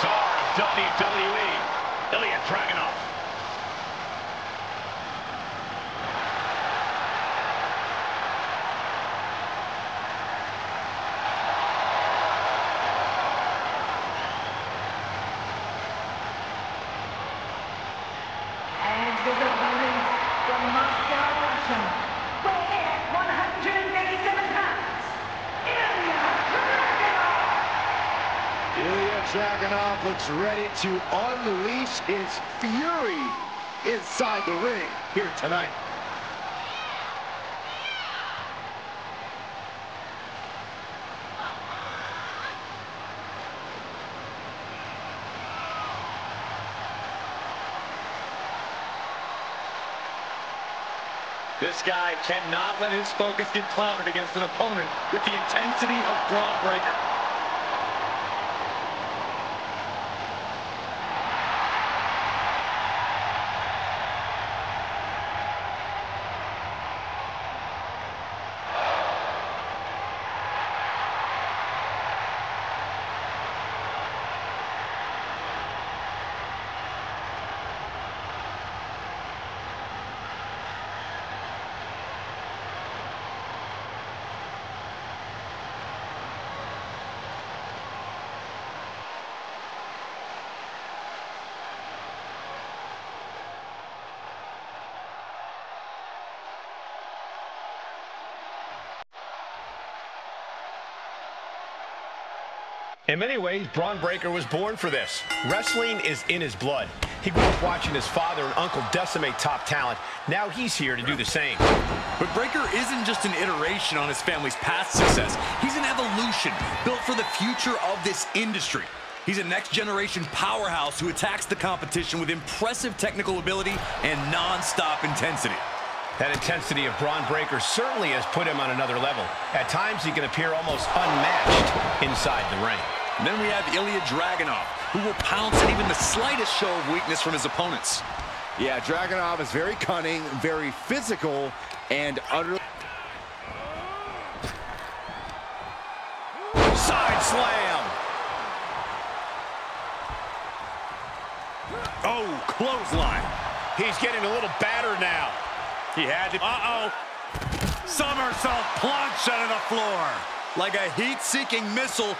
The of WWE, Ilja Dragunov. And his opponent from Moscow, Russia, weighing at 187 pounds, Ilja Dragunov. Ilja Ready to unleash his fury inside the ring here tonight. This guy cannot let his focus get clouded against an opponent with the intensity of Bron Breakker. In many ways, Bron Breakker was born for this. Wrestling is in his blood. He grew up watching his father and uncle decimate top talent. Now he's here to do the same. But Breakker isn't just an iteration on his family's past success. He's an evolution built for the future of this industry. He's a next-generation powerhouse who attacks the competition with impressive technical ability and non-stop intensity. That intensity of Bron Breakker certainly has put him on another level. At times, he can appear almost unmatched inside the ring. And then we have Ilja Dragunov, who will pounce at even the slightest show of weakness from his opponents. Yeah, Dragunov is very cunning, very physical, and utterly... Side slam! Oh, clothesline. He's getting a little battered now. He had to... Uh-oh. Somersault plunge onto the floor. Like a heat-seeking missile.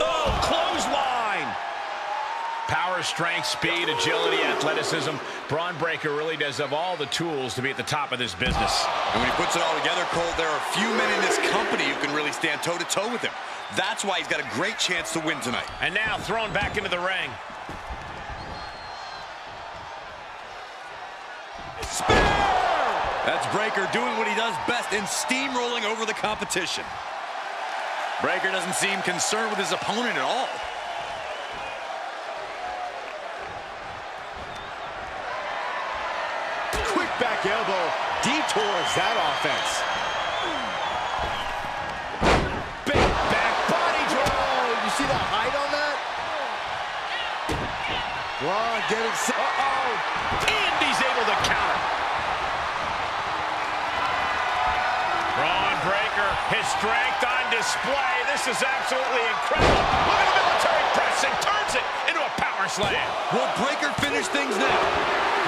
Oh, clothesline! Power, strength, speed, agility, athleticism. Bron Breakker really does have all the tools to be at the top of this business. And when he puts it all together, Cole, there are few men in this company who can really stand toe-to-toe -to -toe with him. That's why he's got a great chance to win tonight. And now thrown back into the ring. Spear! That's Breakker doing what he does best in steamrolling over the competition. Breakker doesn't seem concerned with his opponent at all. Quick back elbow detours that offense. Big back body drop. Oh, you see the height on that? Bron getting set. Uh-oh. And he's able to counter. Bron Breakker, his strength on display. This is absolutely incredible. Look at the military press and turns it into a power slam. Will Breakker finish things now?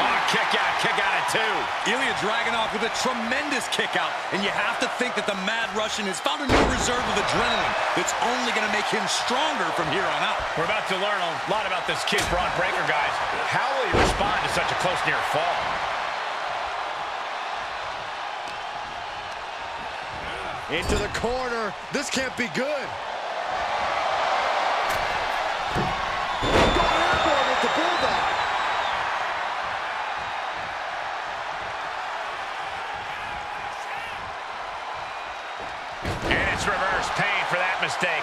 Oh, kick out, kick out at two. Ilja Dragunov with a tremendous kick out, and you have to think that the Mad Russian has found a new reserve of adrenaline that's only going to make him stronger from here on out. We're about to learn a lot about this kid, Bron Breakker, guys. How will he respond to such a close near fall? Into the corner. This can't be good. Going airborne with the bulldog. And it's reverse pain for that mistake.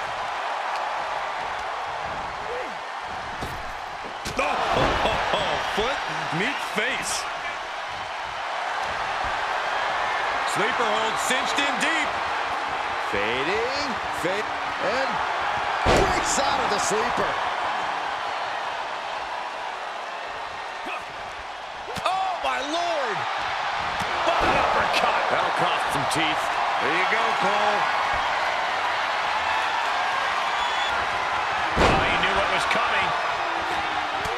Oh, oh, oh, oh, foot, meet face. Sleeper hold cinched in deep. Fading. Fade. And breaks out of the sleeper. Oh, my Lord! What an uppercut! That'll cost some teeth. There you go, Cole. Oh, he knew what was coming.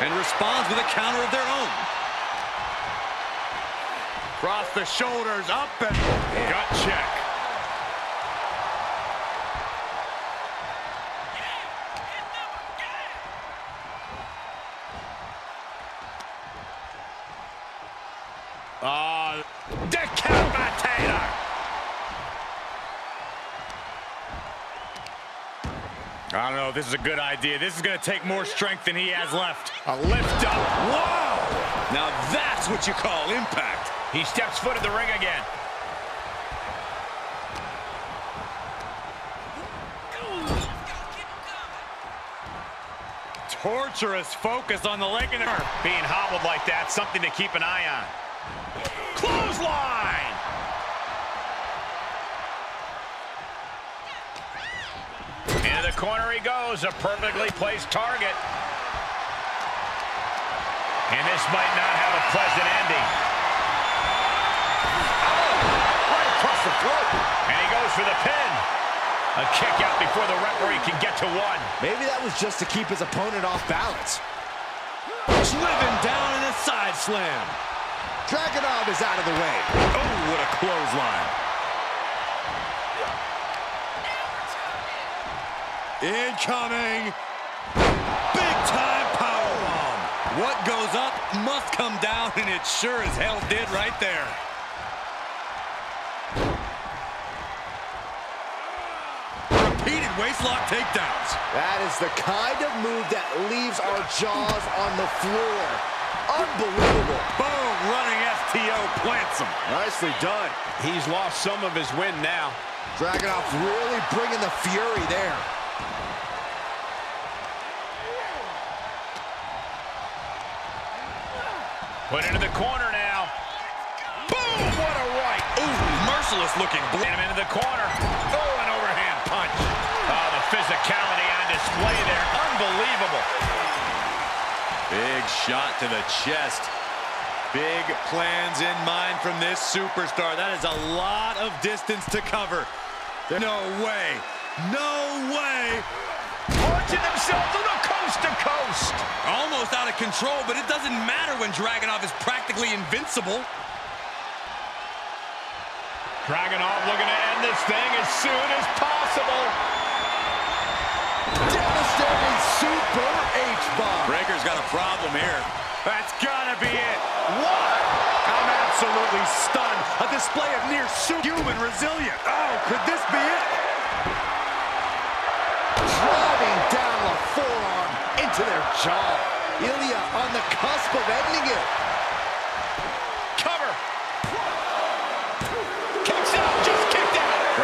and responds with a counter of their own. Cross the shoulders, up and... Gut check. Uh, decapitator! I don't know if this is a good idea. This is going to take more strength than he has left. A lift up. Wow! Now that's what you call impact. He steps foot in the ring again. Torturous focus on the leg and Being hobbled like that, something to keep an eye on. Clothesline! Into the corner he goes, a perfectly placed target. And this might not have a pleasant ending. Oh, right across the throat. And he goes for the pin. A kick out before the referee can get to one. Maybe that was just to keep his opponent off balance. driven down in a side slam. Dragunov is out of the way. Oh, what a clothesline. Incoming. Big time powerbomb. What goes up must come down, and it sure as hell did right there. Repeated waistlock takedowns. That is the kind of move that leaves our jaws on the floor. Unbelievable. Boom, running STO plants him. Nicely done. He's lost some of his wind now. Dragunov really bringing the fury there. Put into the corner now. Boom! What a right. Ooh, merciless looking blow. Get him into the corner. Oh, an overhand punch. Oh, the physicality on display there. Unbelievable. Big shot to the chest. Big plans in mind from this superstar. That is a lot of distance to cover. No way. No way. Launching themselves to the coast to coast. Almost out of control, but it doesn't matter when Dragunov is practically invincible. Dragunov looking to end this thing as soon as possible. Breakker's got a problem here. That's gotta be it. What? I'm absolutely stunned. A display of near superhuman resilience. Oh, could this be it? Driving down the forearm into their jaw. Ilja on the cusp of ending it. Cover. Kicks out, just kicked out.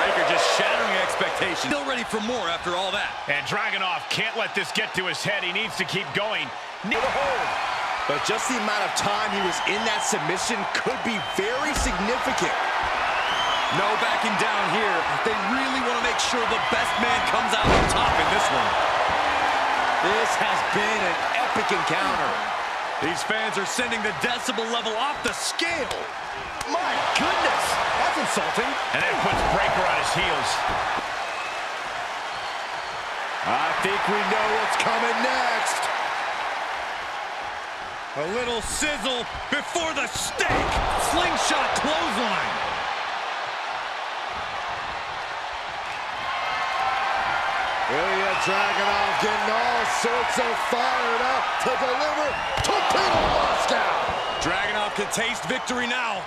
Breakker just shattering expectations. Still ready for more after all that. And Dragunov can't let this get to his head. He needs to keep going. Need a hold. But just the amount of time he was in that submission could be very significant. No backing down here. They really want to make sure the best man comes out on top in this one. This has been an epic encounter. These fans are sending the decibel level off the scale. My goodness, that's insulting. And that puts Breakker on his heels. I think we know what's coming next. A little sizzle before the stake. Slingshot clothesline. Ilja Dragunov getting all sorts of fired up to deliver Torpedo Moscow. Dragunov can taste victory now.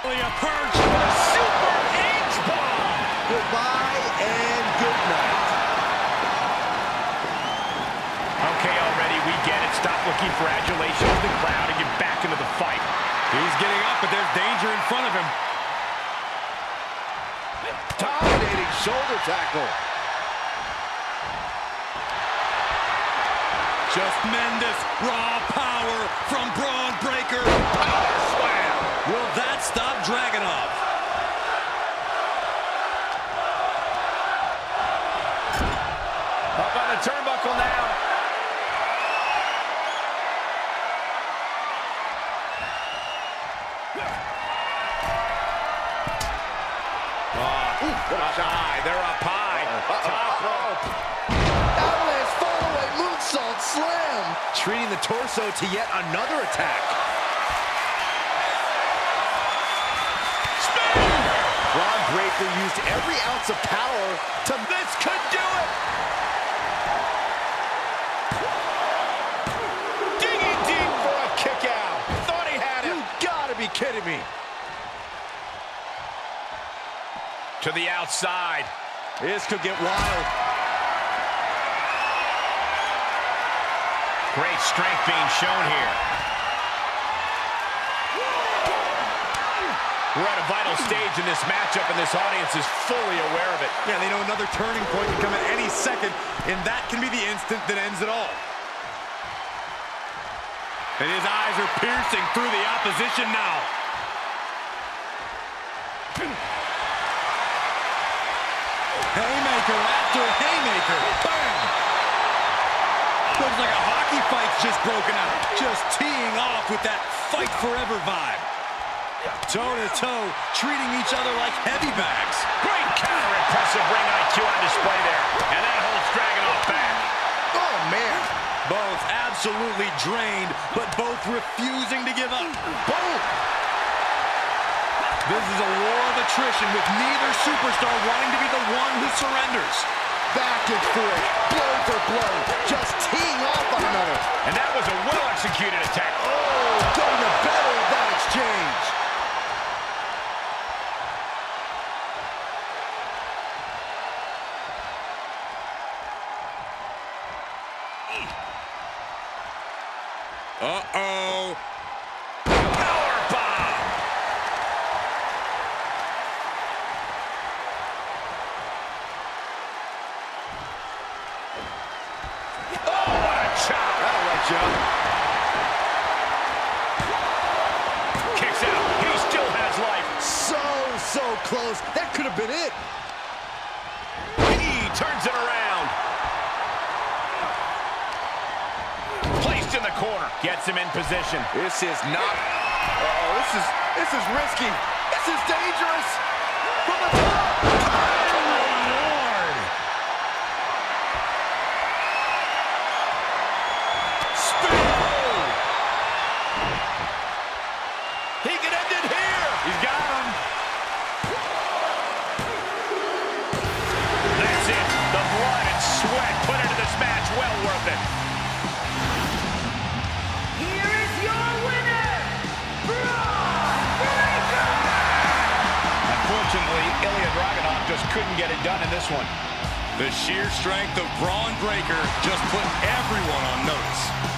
Ilja perch. Super H-bomb. Goodbye and good night. Okay, already, we get it. Stop looking for adulation of the crowd and get back into the fight. He's getting up, but there's danger in front of him. Dominating shoulder tackle. Just tremendous raw power from Bron Breakker. Power slam. Will that stop Dragunov? Up on the turnbuckle now. Oh, Ooh, Up high, they're up high. Uh-oh. Top rope. Avalanche treating the torso to yet another attack. Bron used every ounce of power to... This could do it! Digging deep for a kick out. Thought he had it. You gotta be kidding me. To the outside. This could get wild. Great strength being shown here. We're at a vital stage in this matchup, and this audience is fully aware of it. Yeah, they know another turning point can come at any second, and that can be the instant that ends it all. And his eyes are piercing through the opposition now. Haymaker after haymaker. Bam! Looks like a hockey fight's just broken out. Just teeing off with that fight forever vibe. Toe-to-toe, -toe, treating each other like heavy bags. Great counter, impressive ring IQ on display there. And that holds Dragunov back. Oh, man. Both absolutely drained, but both refusing to give up. Both. This is a war of attrition with neither superstar wanting to be the one who surrenders. Back and forth, blow for blow, just teeing off on another. And that was a well-executed attack. Oh, the better of that exchange. Him in position. This is not... Uh oh this is, this is risky. This is dangerous. From the top. This one. The sheer strength of Bron Breakker just put everyone on notice.